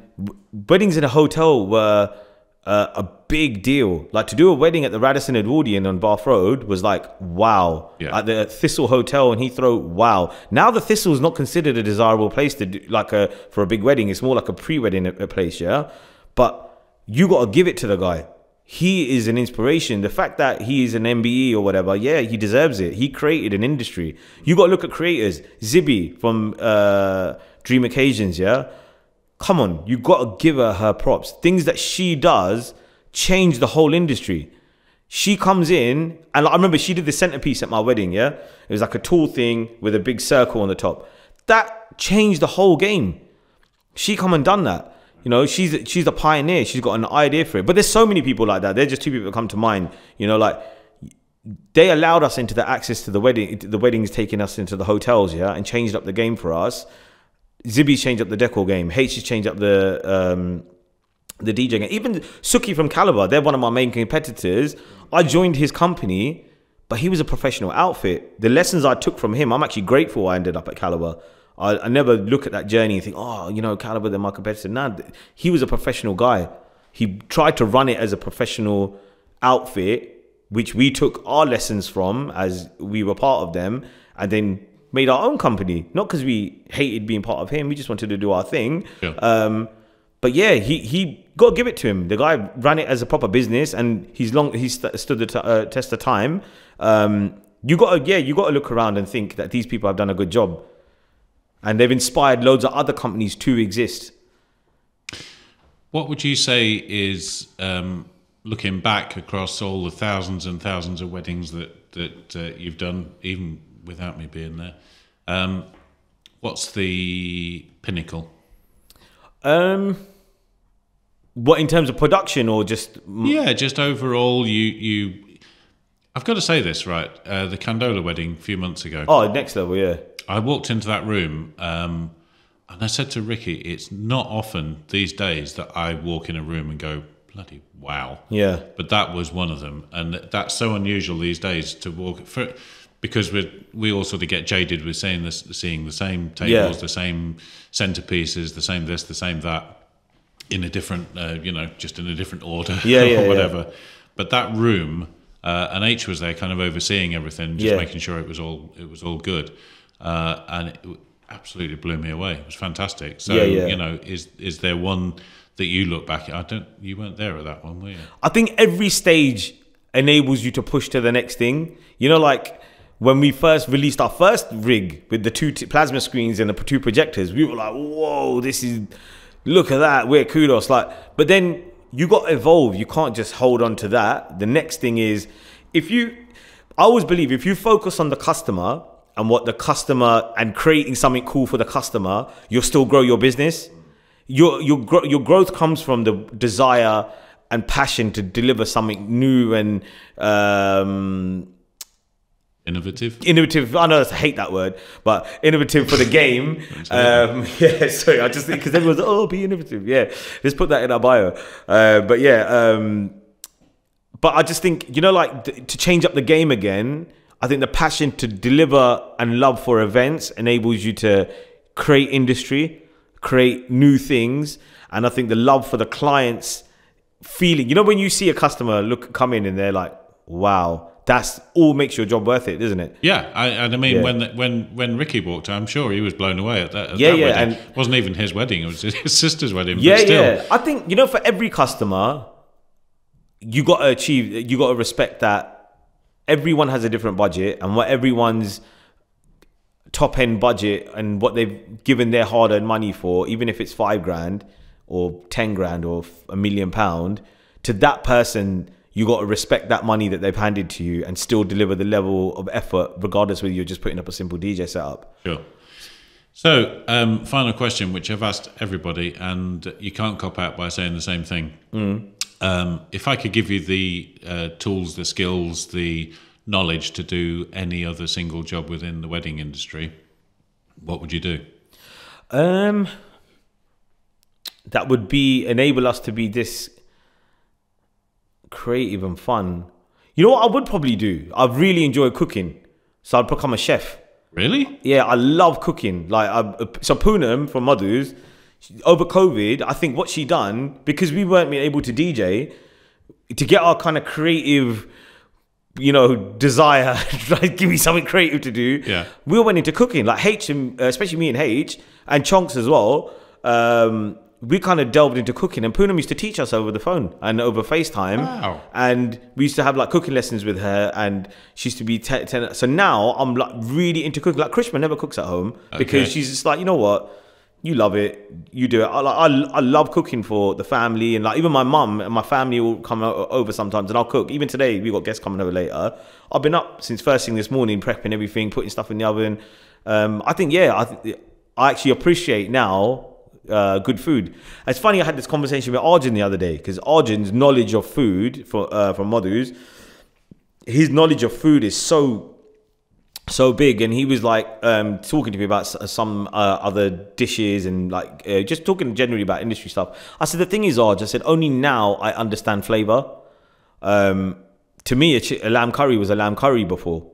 S2: weddings in a hotel were uh, a big deal. Like to do a wedding at the Radisson Edwardian on Bath Road was like wow.
S1: Yeah.
S2: At the Thistle Hotel in Heathrow, wow. Now the Thistle is not considered a desirable place to do like a for a big wedding. It's more like a pre-wedding a place, yeah. But you got to give it to the guy. He is an inspiration. The fact that he is an MBE or whatever, yeah, he deserves it. He created an industry. You got to look at creators. Zibby from uh, Dream Occasions, yeah come on, you got to give her her props. Things that she does change the whole industry. She comes in, and I remember she did the centerpiece at my wedding. Yeah, it was like a tall thing with a big circle on the top. That changed the whole game. She come and done that. You know, she's she's the pioneer. She's got an idea for it. But there's so many people like that. There's just two people that come to mind. You know, like they allowed us into the access to the wedding. The weddings taking us into the hotels, yeah, and changed up the game for us. Zibby's changed up the decor game. H has changed up the um, the DJ game. Even Suki from Caliber, they're one of my main competitors. I joined his company, but he was a professional outfit. The lessons I took from him, I'm actually grateful I ended up at Caliber. I, I never look at that journey and think, oh, you know, Caliber, they're my competitor. Nah, he was a professional guy. He tried to run it as a professional outfit, which we took our lessons from as we were part of them, and then made our own company. Not because we hated being part of him, we just wanted to do our thing.
S1: Yeah.
S2: Um, but yeah, he he got to give it to him. The guy ran it as a proper business, and he's long he's st- stood the t- uh, test of time. Um, you got to yeah, you got to look around and think that these people have done a good job, and they've inspired loads of other companies to exist.
S1: What would you say is um, looking back across all the thousands and thousands of weddings that that uh, you've done, even without me being there? Um, what's the pinnacle?
S2: Um, what in terms of production or just
S1: Yeah, just overall, you you. I've got to say this right. Uh, the Candola wedding a few months ago.
S2: oh next level? Yeah,
S1: I walked into that room um, and I said to Ricky, "It's not often these days that I walk in a room and go, bloody wow."
S2: yeah,
S1: But that was one of them, and that's so unusual these days to walk for because we we all sort of get jaded with seeing this, seeing the same tables,
S2: Yeah.
S1: the same centerpieces, the same this, the same that, in a different, uh, you know, just in a different order
S2: Yeah, [LAUGHS]
S1: or
S2: yeah, yeah.
S1: whatever. But that room, uh, and H was there, kind of overseeing everything, just
S2: Yeah.
S1: making sure it was all it was all good, uh, and it absolutely blew me away. It was fantastic. So
S2: Yeah, yeah.
S1: you know, is is there one that you look back at? I don't. You weren't there at that one, were you?
S2: I think every stage enables you to push to the next thing. You know, like when we first released our first rig with the two plasma screens and the two projectors, we were like, "Whoa, this is look at that, we're kudos." Like, but then you got to evolve. You can't just hold on to that. The next thing is if you. I always believe if you focus on the customer and what the customer and creating something cool for the customer, you'll still grow your business your your your growth comes from the desire and passion to deliver something new and um,
S1: Innovative.
S2: innovative. I know I hate that word, but innovative for the game. [LAUGHS] um, [LAUGHS] yeah, sorry, I just because everyone's like, oh be innovative. Yeah, let's put that in our bio. Uh, but yeah, um, but I just think you know like th- to change up the game again. I think the passion to deliver and love for events enables you to create industry, create new things, and I think the love for the clients feeling. You know when you see a customer look come in and they're like, "Wow." That's all makes your job worth it, isn't it?
S1: Yeah, I, and I mean
S2: Yeah.
S1: when when when Ricky walked, I'm sure he was blown away at that. At
S2: Yeah,
S1: that
S2: yeah,
S1: wedding.
S2: and-
S1: it wasn't even his wedding; it was his [LAUGHS] sister's wedding.
S2: Yeah,
S1: but still,
S2: yeah. I think you know, for every customer, you got to achieve. You got to respect that everyone has a different budget, and what everyone's top end budget and what they've given their hard earned money for, even if it's five grand or ten grand or a million pound, to that person. You got to respect that money that they've handed to you and still deliver the level of effort, regardless whether you're just putting up a simple DJ setup.
S1: Sure. So, um, final question, which I've asked everybody, and you can't cop out by saying the same thing.
S2: Mm.
S1: Um, if I could give you the uh, tools, the skills, the knowledge to do any other single job within the wedding industry, what would you do?
S2: Um, that would be enable us to be this creative and fun. You know what I would probably do? I really enjoy cooking, so I'd become a chef.
S1: Really?
S2: Yeah, I love cooking. Like, I, so Poonam from Madhu's, over COVID, I think what she done because we weren't being able to DJ to get our kind of creative, you know, desire, [LAUGHS] like give me something creative to do.
S1: Yeah.
S2: we all went into cooking. Like H, and, uh, especially me and H and Chonks as well. Um, we kind of delved into cooking, and Poonam used to teach us over the phone and over FaceTime.
S1: Wow.
S2: And we used to have like cooking lessons with her, and she used to be te- ten. So now I'm like really into cooking. Like Krishma never cooks at home because she's just like, you know what, you love it, you do it. I, like, I I love cooking for the family, and like even my mum and my family will come over sometimes, and I'll cook. Even today, we got guests coming over later. I've been up since first thing this morning, prepping everything, putting stuff in the oven. Um, I think yeah, I th- I actually appreciate now uh, good food. It's funny. I had this conversation with Arjun the other day because Arjun's knowledge of food for uh, from Madhu's, his knowledge of food is so so big, and he was like um, talking to me about some uh, other dishes and like uh, just talking generally about industry stuff. I said the thing is, Arj, I said only now I understand flavor. Um, to me, a, a lamb curry was a lamb curry before.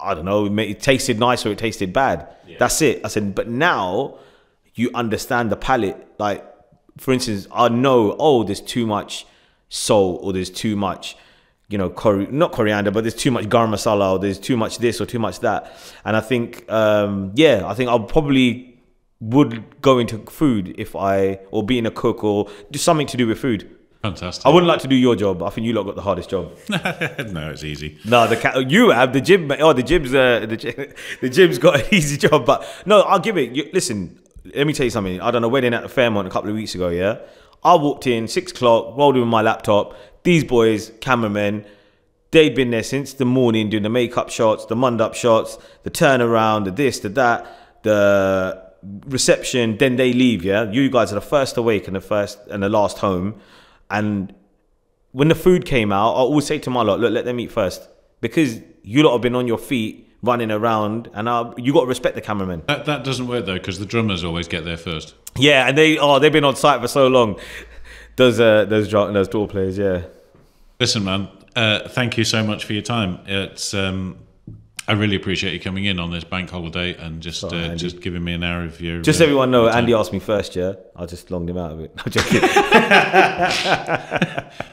S2: I don't know, it, tasted nice or it tasted bad. That's it. I said, but now you understand the palate. Like, for instance, I know, oh, there's too much salt or there's too much, you know, cori- not coriander, but there's too much garam masala or there's too much this or too much that. And I think, um, yeah, I think I'll probably would go into food if I, or being a cook or do something to do with food.
S1: Fantastic.
S2: I wouldn't like to do your job. I think you lot got the hardest job. [LAUGHS]
S1: no, it's easy.
S2: No, the ca- you have the gym. Oh, the gym's uh, the gym, [LAUGHS] the gym's got an easy job, but no, I'll give it. You, listen, let me tell you something. I done a wedding at the Fairmont a couple of weeks ago. Yeah, I walked in six o'clock, rolled in with my laptop. These boys, cameramen, they'd been there since the morning doing the makeup shots, the mund up shots, the turnaround, the this, the that, the reception. Then they leave. Yeah, you guys are the first awake and the first and the last home, and when the food came out, I always say to my lot, look, let them eat first. Because you lot have been on your feet running around and uh, you got to respect the cameraman.
S1: That, that doesn't work though because the drummers always get there first.
S2: Yeah, and they oh they've been on site for so long. Those uh those those dhol players, yeah.
S1: Listen, man. Uh, thank you so much for your time. It's um, I really appreciate you coming in on this bank holiday and just
S2: Sorry,
S1: uh, just giving me an hour of your.
S2: Just
S1: uh,
S2: so everyone know. Andy asked me first, yeah. I just longed him out of it. [LAUGHS] I'm [LAUGHS] joking.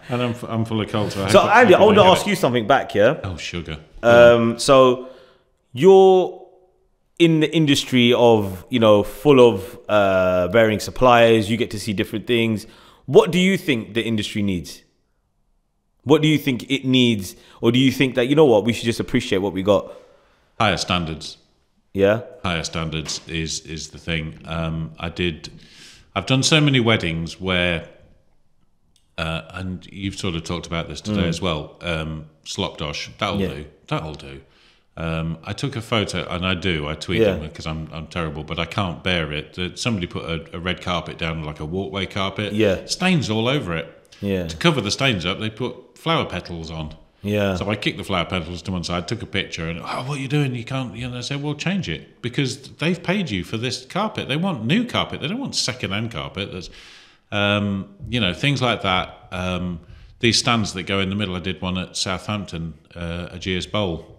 S1: and I'm, I'm full of cold. So,
S2: so Andy, I want to ask
S1: it.
S2: you something back, yeah.
S1: Oh, sugar.
S2: Um, so you're in the industry of you know full of uh, varying suppliers. You get to see different things. What do you think the industry needs? What do you think it needs, or do you think that you know what we should just appreciate what we got?
S1: Higher standards.
S2: Yeah,
S1: higher standards is is the thing. Um, I did. I've done so many weddings where, uh, and you've sort of talked about this today as well. Um, slop dosh, that'll
S2: Mm. Yeah.
S1: do. That'll do. Um, I took a photo, and I do. I tweet
S2: Yeah.
S1: them because I'm I'm terrible, but I can't bear it. That somebody put a, a red carpet down, like a walkway carpet.
S2: Yeah.
S1: stains all over it.
S2: yeah,
S1: To cover the stains up, they put flower petals on.
S2: yeah,
S1: So I kicked the flower petals to one side, took a picture, and oh, what are you doing? You can't. You know, I said, well, change it because they've paid you for this carpet. They want new carpet. They don't want second-hand carpet. That's, um, you know, things like that. Um, these stands that go in the middle. I did one at Southampton, uh, Ageas Bowl,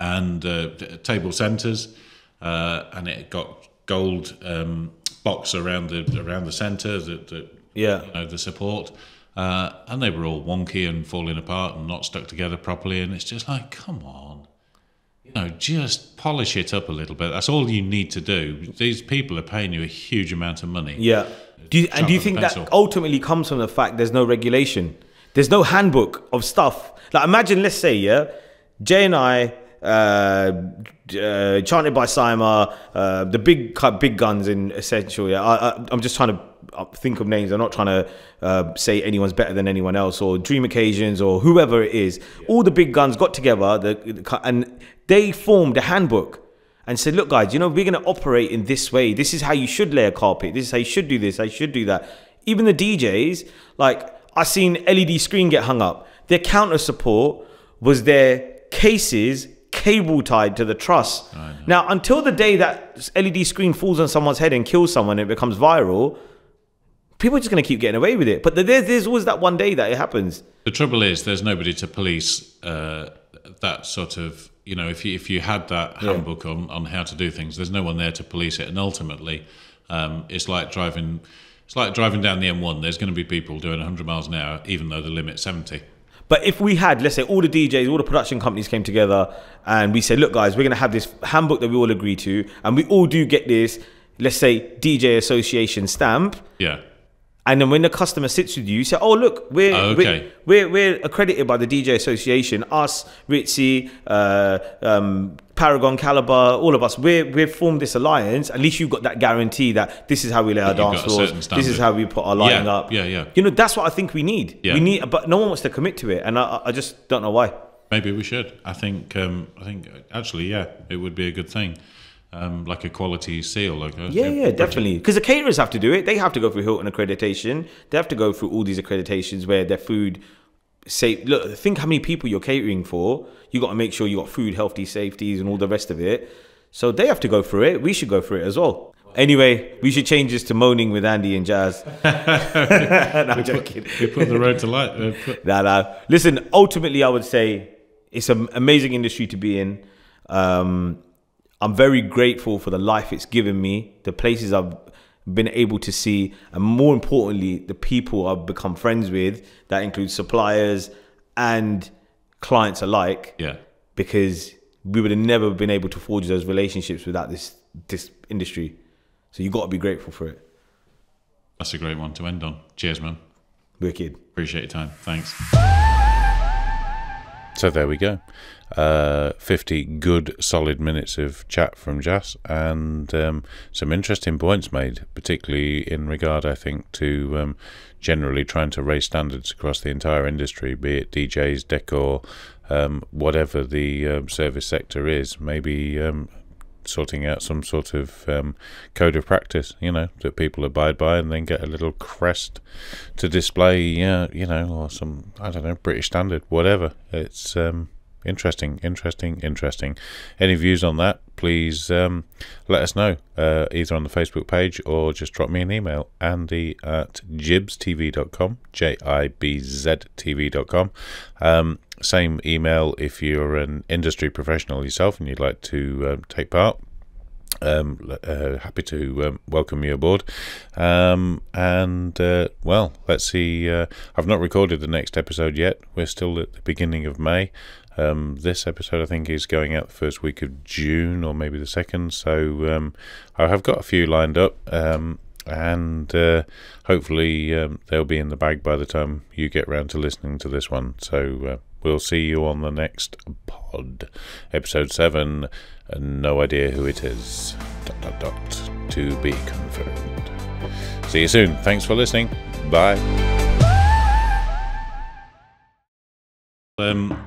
S1: and uh, table centres, uh, and it got gold um, box around the around the centre. That, that
S2: yeah.
S1: you know, the support. Uh, and they were all wonky and falling apart and not stuck together properly. And it's just like, come on, you know, just polish it up a little bit. That's all you need to do. These people are paying you a huge amount of money.
S2: Yeah. Do you, and do you think that ultimately comes from the fact there's no regulation? There's no handbook of stuff. Like imagine, let's say, yeah, Jay and I, chanted by Sima, uh, the big big guns in Essential. Yeah, I, I, I'm just trying to uh, think of names. I'm not trying to uh, say anyone's better than anyone else or Dream Occasions or whoever it is. All the big guns got together the, the, and they formed a handbook and said, look, guys, you know, we're going to operate in this way. This is how you should lay a carpet. This is how you should do this. I should do that. Even the DJs, like I seen LED screen get hung up. Their counter support was their cases cable tied to the truss. Now, until the day that LED screen falls on someone's head and kills someone, it becomes viral. people are just going to keep getting away with it. But there's, there's always that one day that it happens.
S3: The trouble is, there's nobody to police uh, that sort of. You know, if you if you had that handbook on on how to do things, there's no one there to police it, and ultimately, um, it's like driving. It's like driving down the M1. There's going to be people doing 100 miles an hour, even though the limit's 70.
S2: But if we had, let's say, all the DJs, all the production companies came together and we said, look, guys, we're going to have this handbook that we all agree to, and we all do get this, let's say, DJ Association stamp.
S3: Yeah.
S2: And then when the customer sits with you, you say, "Oh, look, we're
S3: Oh, okay.
S2: we're, we're we're accredited by the DJ Association. Us, Ritzy, uh, um, Paragon, Caliber, all of us. We're we've formed this alliance. At least you've got that guarantee that this is how we lay our dance floors. This is how we put our lighting
S3: Yeah,
S2: up.
S3: yeah, yeah.
S2: You know, that's what I think we need.
S3: Yeah.
S2: We need, but no one wants to commit to it, and I, I just don't know why.
S3: Maybe we should. I think. Um, I think actually, yeah, it would be a good thing, um, like a quality seal. Like a,
S2: Yeah, yeah, definitely. Because the caterers have to do it. They have to go through Hilton accreditation. They have to go through all these accreditations where their food Say, Look, think how many people you're catering for. You got to make sure you got food, healthy, safeties, and all the rest of it. So they have to go through it. We should go through it as well. Anyway, we should change this to moaning with Andy and Jas. [LAUGHS] [LAUGHS] no, I'm joking.
S3: You put the road to light. Uh, put, [LAUGHS]
S2: Nah, nah. Listen, ultimately, I would say it's an amazing industry to be in. Um, I'm very grateful for the life it's given me, the places I've been able to see, and more importantly, the people I've become friends with. That includes suppliers and clients alike.
S3: yeah.
S2: Because we would have never been able to forge those relationships without this this industry. So you've got to be grateful for it.
S3: That's a great one to end on. Cheers, man.
S2: Wicked.
S3: Appreciate your time. Thanks.
S1: So there we go. Uh, 50 good, solid minutes of chat from Jas and um, some interesting points made, particularly in regard, I think, to um, generally trying to raise standards across the entire industry, be it DJs, decor, um, whatever the um, service sector is. Maybe um, sorting out some sort of um, code of practice, you know, that people abide by, and then get a little crest to display, yeah, you know, or some I don't know British standard, whatever. It's um, interesting, interesting, interesting. Any views on that? Please um, let us know uh, either on the Facebook page or just drop me an email, Andy at jibztv.com, J I B Z TV.com. Um, same email if you're an industry professional yourself and you'd like to um, take part um, uh, happy to um, welcome you aboard. Um, and uh, well, let's see. Uh, I've not recorded the next episode yet. We're still at the beginning of May. Um, this episode, I think, is going out the first week of June or maybe the second. So um, I have got a few lined up. Um, and uh, hopefully they'll be in the bag by the time you get round to listening to this one. So uh, we'll see you on the next pod, episode seven. And no idea who it is. Dot dot dot. To be confirmed. See you soon. Thanks for listening. Bye.
S3: Um,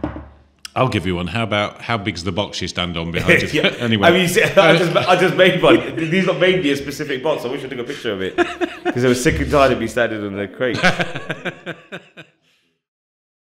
S3: I'll give you one. How about how big's the box you stand on behind [LAUGHS] you?
S2: Yeah. [LAUGHS]
S3: anyway,
S2: I mean, see, I just, I just made one. [LAUGHS] These not made me a specific box. I wish I took a picture of it because I was sick and tired of me standing on the crate.